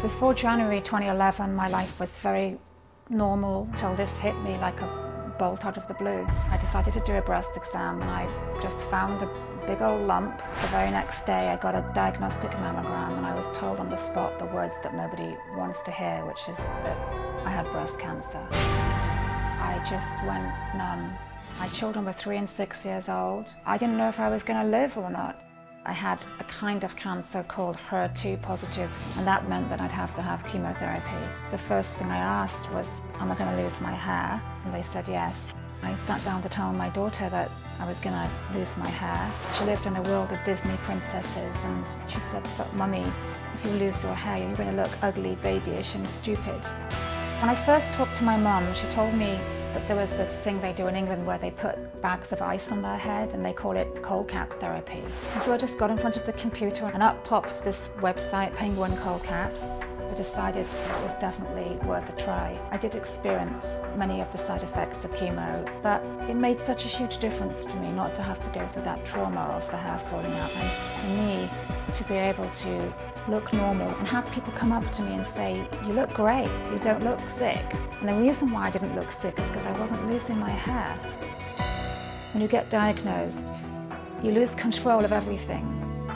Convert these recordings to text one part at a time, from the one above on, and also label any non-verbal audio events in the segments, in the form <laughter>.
Before January 2011, my life was very normal till this hit me like a bolt out of the blue. I decided to do a breast exam and I just found a big old lump. The very next day I got a diagnostic mammogram and I was told on the spot the words that nobody wants to hear, which is that I had breast cancer. I just went numb. My children were three and six years old. I didn't know if I was going to live or not. I had a kind of cancer called HER2 positive, and that meant that I'd have to have chemotherapy. The first thing I asked was, Am I going to lose my hair? And they said yes. I sat down to tell my daughter that I was going to lose my hair. She lived in a world of Disney princesses, and she said, But mummy, if you lose your hair, you're going to look ugly, babyish, and stupid. When I first talked to my mum, she told me that there was this thing they do in England where they put bags of ice on their head and they call it cold cap therapy. And so I just got in front of the computer and up popped this website, Penguin Cold Caps. I decided it was definitely worth a try. I did experience many of the side effects of chemo, but it made such a huge difference for me not to have to go through that trauma of the hair falling out and for me to be able to look normal and have people come up to me and say, you look great, you don't look sick. And the reason why I didn't look sick is because I wasn't losing my hair. When you get diagnosed, you lose control of everything.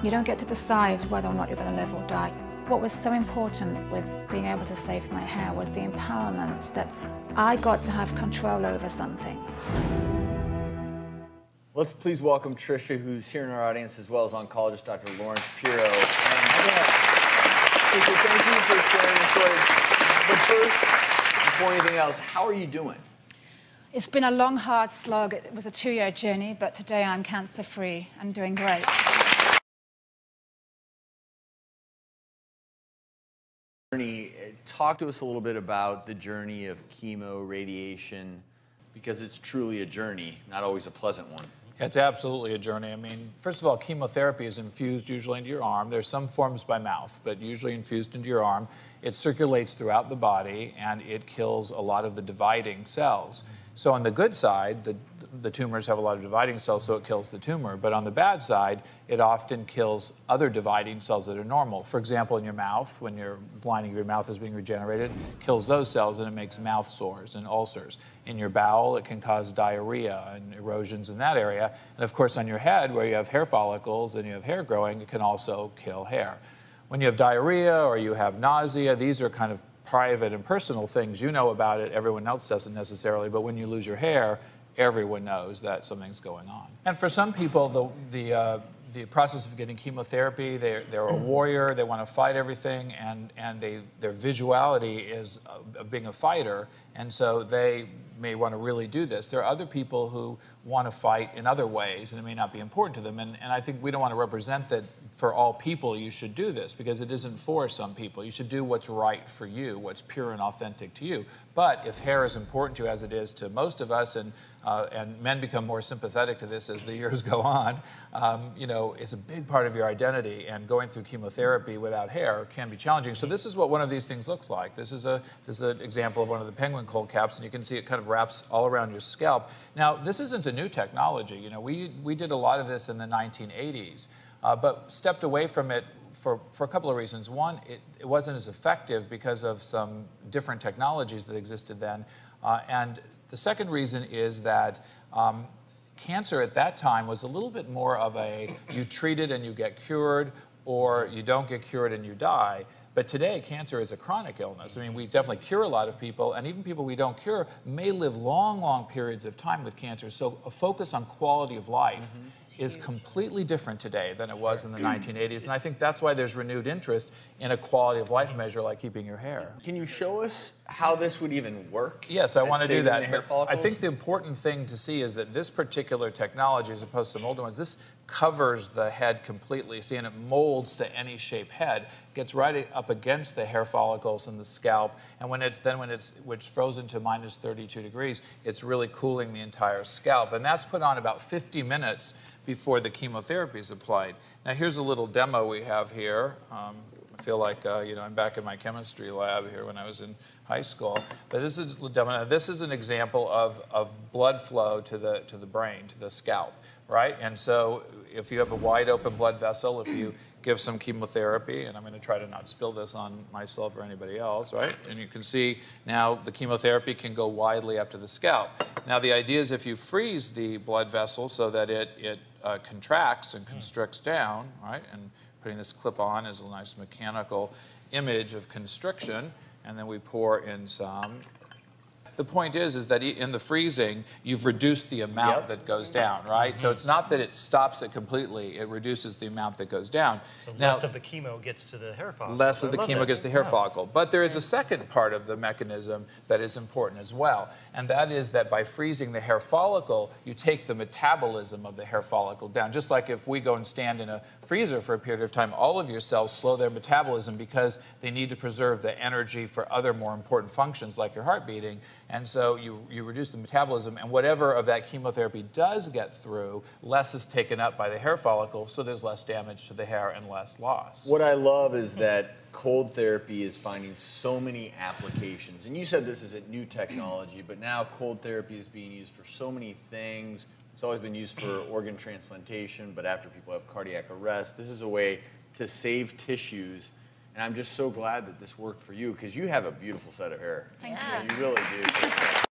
You don't get to decide whether or not you're going to live or die. What was so important with being able to save my hair was the empowerment that I got to have control over something. Let's please welcome Tricia, who's here in our audience, as well as oncologist Dr. Lawrence Piro. And, thank you for sharing your story. But first, before anything else, how are you doing? It's been a long, hard slog. It was a two year journey, but today I'm cancer free and doing great. journey. Talk to us a little bit about the journey of chemo, radiation, because it's truly a journey, not always a pleasant one. It's absolutely a journey. I mean, first of all, chemotherapy is infused usually into your arm. There's some forms by mouth, but usually infused into your arm. It circulates throughout the body and it kills a lot of the dividing cells. So on the good side, the, the tumors have a lot of dividing cells, so it kills the tumor. But on the bad side, it often kills other dividing cells that are normal. For example, in your mouth, when your lining of your mouth is being regenerated, kills those cells and it makes mouth sores and ulcers. In your bowel, it can cause diarrhea and erosions in that area. And of course, on your head, where you have hair follicles and you have hair growing, it can also kill hair. When you have diarrhea or you have nausea, these are kind of private and personal things, you know about it, everyone else doesn't necessarily, but when you lose your hair, everyone knows that something's going on. And for some people, the, the, uh, the process of getting chemotherapy, they're, they're a warrior, they want to fight everything, and, and they, their visuality is of being a fighter, and so they may want to really do this. There are other people who want to fight in other ways, and it may not be important to them. And, and I think we don't want to represent that for all people you should do this because it isn't for some people. You should do what's right for you, what's pure and authentic to you. But if hair is important to you, as it is to most of us, and uh, and men become more sympathetic to this as the <laughs> years go on, um, you know, it's a big part of your identity. And going through chemotherapy without hair can be challenging. So this is what one of these things looks like. This is a this is an example of one of the penguin cold caps, and you can see it kind of wraps all around your scalp. Now, this isn't a new technology. You know, we we did a lot of this in the 1980s uh, but stepped away from it for, for a couple of reasons. One, it, it wasn't as effective because of some different technologies that existed then. Uh, and the second reason is that um, cancer at that time was a little bit more of a you treat it and you get cured, or you don't get cured and you die. But today, cancer is a chronic illness. I mean, we definitely cure a lot of people, and even people we don't cure may live long, long periods of time with cancer. So, a focus on quality of life mm-hmm. is completely different today than it was in the 1980s. And I think that's why there's renewed interest in a quality of life measure like keeping your hair. Can you show us how this would even work? Yes, I want to do that. I think the important thing to see is that this particular technology, as opposed to some older ones, this covers the head completely. See, and it molds to any shape head, gets right up against the hair follicles and the scalp, and when it's then when it's which frozen to minus 32 degrees, it's really cooling the entire scalp, and that's put on about 50 minutes before the chemotherapy is applied. Now, here's a little demo we have here. Um, I feel like uh, you know I'm back in my chemistry lab here when I was in high school. But this is this is an example of, of blood flow to the to the brain to the scalp right? And so if you have a wide open blood vessel, if you give some chemotherapy, and I'm going to try to not spill this on myself or anybody else, right? And you can see now the chemotherapy can go widely up to the scalp. Now the idea is if you freeze the blood vessel so that it, it uh, contracts and constricts down, right? And putting this clip on is a nice mechanical image of constriction, and then we pour in some the point is, is that in the freezing, you've reduced the amount Yep. that goes down, right? So mm-hmm. it's not that it stops it completely; it reduces the amount that goes down. So now, less of the chemo gets to the hair follicle. less of the chemo that. gets to the hair Yeah. follicle. But there is a second part of the mechanism that is important as well, and that is that by freezing the hair follicle, you take the metabolism of the hair follicle down. Just like if we go and stand in a freezer for a period of time, all of your cells slow their metabolism because they need to preserve the energy for other more important functions like your heart beating. And so you, you reduce the metabolism, and whatever of that chemotherapy does get through, less is taken up by the hair follicle, so there's less damage to the hair and less loss. What I love is that cold therapy is finding so many applications. And you said this isn't new technology, but now cold therapy is being used for so many things. It's always been used for organ transplantation, but after people have cardiac arrest, this is a way to save tissues. And I'm just so glad that this worked for you because you have a beautiful set of hair. Thank you. You really do.